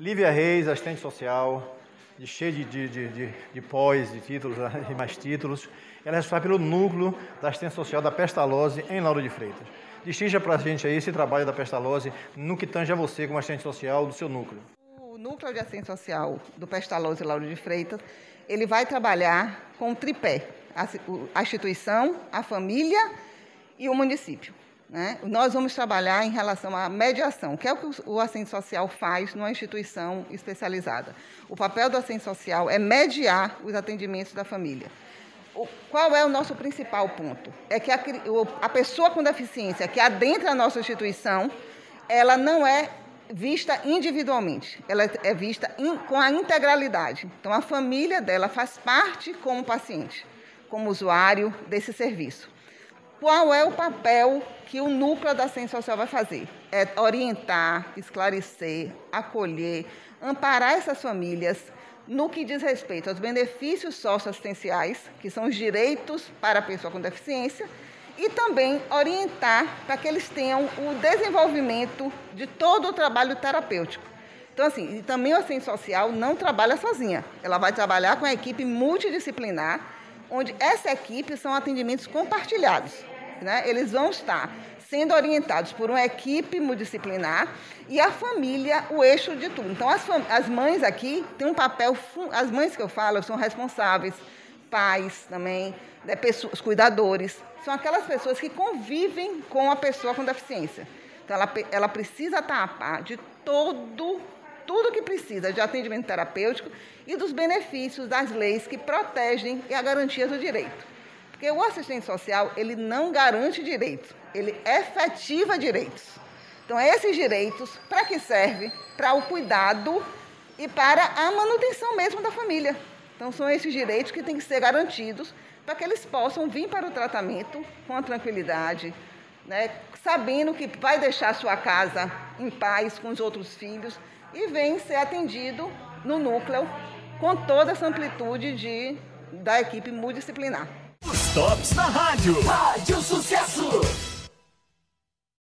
Lívia Reis, assistente social, de cheia de, de, de, de, pós, de títulos e mais títulos. Ela é responsável pelo núcleo da assistência social da Pestalozzi em Lauro de Freitas. Distinja para a gente aí esse trabalho da Pestalozzi no que tange a você como assistente social do seu núcleo. O núcleo de assistência social do Pestalozzi Lauro de Freitas, ele vai trabalhar com o tripé, a instituição, a família e o município. Né? Nós vamos trabalhar em relação à mediação, que é o que o assistente social faz numa instituição especializada. O papel do assistente social é mediar os atendimentos da família. O, qual é o nosso principal ponto? É que a, a pessoa com deficiência que adentra a nossa instituição, ela não é vista individualmente, ela é vista in, com a integralidade. Então, a família dela faz parte como paciente, como usuário desse serviço. Qual é o papel que o núcleo da ciência social vai fazer? É orientar, esclarecer, acolher, amparar essas famílias no que diz respeito aos benefícios socioassistenciais, que são os direitos para a pessoa com deficiência, e também orientar para que eles tenham o desenvolvimento de todo o trabalho terapêutico. Então, assim, também a ciência social não trabalha sozinha. Ela vai trabalhar com a equipe multidisciplinar, onde essa equipe são atendimentos compartilhados. Né? Eles vão estar sendo orientados por uma equipe multidisciplinar e a família o eixo de tudo. Então, as, as mães aqui têm um papel, as mães que eu falo são responsáveis, pais também, né, pessoas, cuidadores, são aquelas pessoas que convivem com a pessoa com deficiência. Então, ela, ela precisa estar a par de todo tudo que precisa de atendimento terapêutico e dos benefícios das leis que protegem e a garantia do direito. Porque o assistente social, ele não garante direitos, ele efetiva direitos. Então, esses direitos, para que serve? Para o cuidado e para a manutenção mesmo da família. Então, são esses direitos que têm que ser garantidos para que eles possam vir para o tratamento com tranquilidade, né, sabendo que vai deixar sua casa em paz com os outros filhos e vem ser atendido no núcleo com toda essa amplitude de, da equipe multidisciplinar. Tops da rádio. Rádio Sucesso.